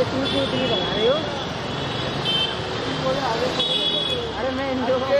अरे तू क्यों इतनी बना रहे हो। अरे मैं इन लोगों को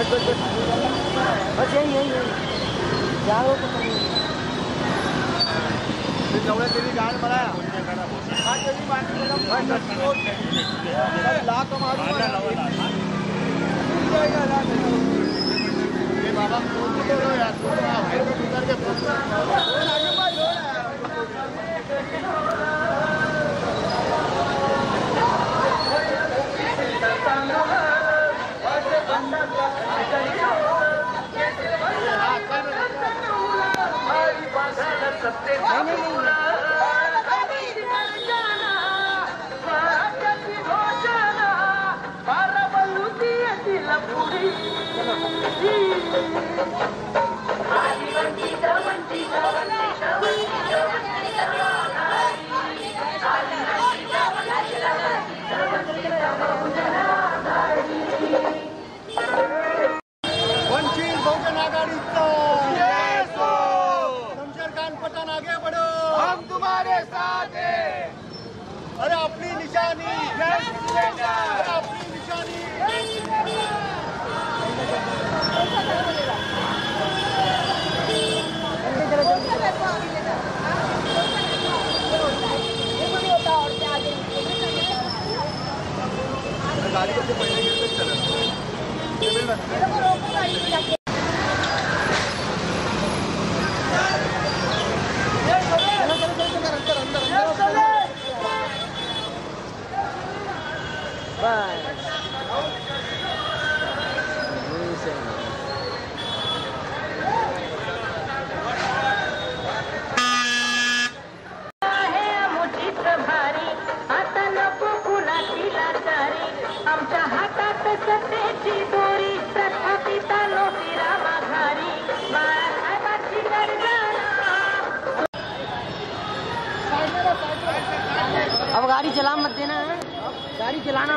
बस बस बस बस यही। यही यही जाओ तो कहीं। तेरी गाड़ बनाया लाख मारूँगा। अरे अपनी निशानी अपनी निशानी गाड़ी को पहले गिर चला गाड़ी चला मत देना है। गाड़ी चलाना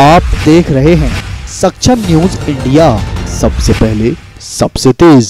आप देख रहे हैं सक्षम न्यूज़ इंडिया। सबसे पहले सबसे तेज।